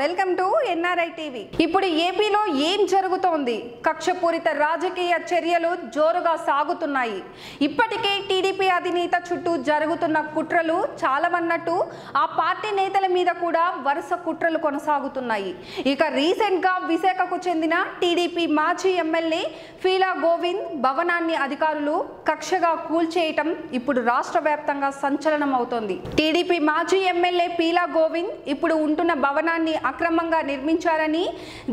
Welcome to NRI TV. ఇప్పుడు ఏపీలో ఏం జరుగుతోంది? కక్షపూరిత రాజకీయ చర్యలు జోరుగా సాగుతున్నాయి. ఇప్పటికే టీడీపీ అధినేత చుట్టూ జరుగుతున్న కుట్రలు చాలవన్నట్టు ఆ పార్టీ నేతల మీద కూడా వరుస కుట్రలు కొనసాగుతున్నాయి. ఇక రీసెంట్గా విశాఖకు చెందిన టీడీపీ మాజీ ఎమ్మెల్యే ఫీలా గోవింద్ భవనాన్ని అధికారులు కక్షగా కూల్చేయటం ఇప్పుడు రాష్ట్ర వ్యాప్తంగా సంచలనం అవుతోంది టీడీపీ మాజీ ఎమ్మెల్యే పీలా గోవింద్ ఇప్పుడు ఉంటున్న భవనాన్ని అక్రమంగా నిర్మించారని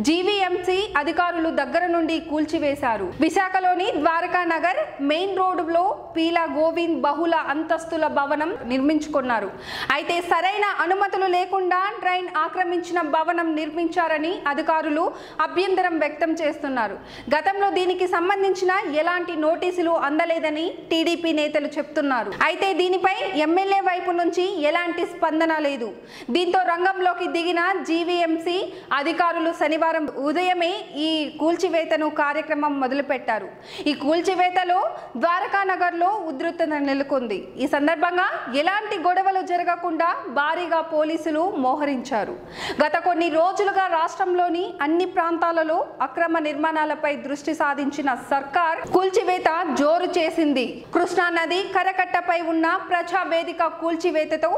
జీవీఎంసీ అధికారులు దగ్గర నుండి కూల్చివేశారు. విశాఖలోని ద్వారకా నగర్ మెయిన్ రోడ్డులో పీలా గోవింద్ బహుళ అంతస్తుల భవనం నిర్మించుకున్నారు. అయితే సరైన అనుమతులు లేకుండా ట్రైన్ ఆక్రమించిన భవనం నిర్మించారని అధికారులు అభ్యంతరం వ్యక్తం చేస్తున్నారు. గతంలో దీనికి సంబంధించిన ఎలాంటి నోటీసులు అందలేదని టీడీపీ నేతలు చెప్తున్నారు. అయితే దీనిపై ఎమ్మెల్యే వైపు నుంచి ఎలాంటి స్పందన లేదు. దీంతో రంగంలోకి దిగిన జీవీఎంసీ అధికారులు శనివారం ఉదయమే ఈ కూల్చివేతను కార్యక్రమం మొదలుపెట్టారు. ఈ కూల్చివేతలో ద్వారకానగర్లో ఉధృత ఉధృతత నెలకొంది. ఈ సందర్భంగా ఎలాంటి గొడవలు జరగకుండా భారీగా పోలీసులు మోహరించారు. గత కొన్ని రోజులుగా రాష్ట్రంలోని అన్ని ప్రాంతాలలో అక్రమ నిర్మాణాలపై దృష్టి సాధించిన సర్కార్ కూల్చివేత జోరు చేసింది. కృష్ణా నది కరకట్టపై ఉన్న ప్రజా వేదిక కూల్చివేతతో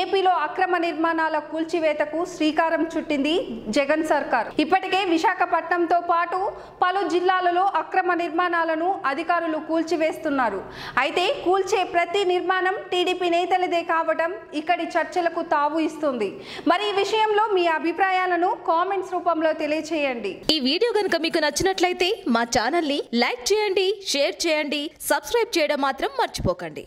ఏపీలో అక్రమ నిర్మాణాల కూల్చివేతకు శ్రీకారం చుట్టింది జగన్ సర్కార్. ఇప్పటికే విశాఖపట్నంతో పాటు పలు జిల్లాలలో అక్రమ నిర్మాణాలను అధికారులు కూల్చివేస్తున్నారు. అయితే కూల్చే ప్రతి నిర్మాణం టీడీపీ నేతలదే కావడం ఇక్కడి చర్చలకు తావు ఇస్తుంది. మరి ఈ విషయంలో మీ అభిప్రాయాలను కామెంట్స్ రూపంలో తెలియచేయండి. ఈ వీడియో గనుక మీకు నచ్చినట్లయితే మా ఛానల్ని లైక్ చేయండి షేర్ చేయండి సబ్స్క్రైబ్ చేయడం మాత్రం మర్చిపోకండి.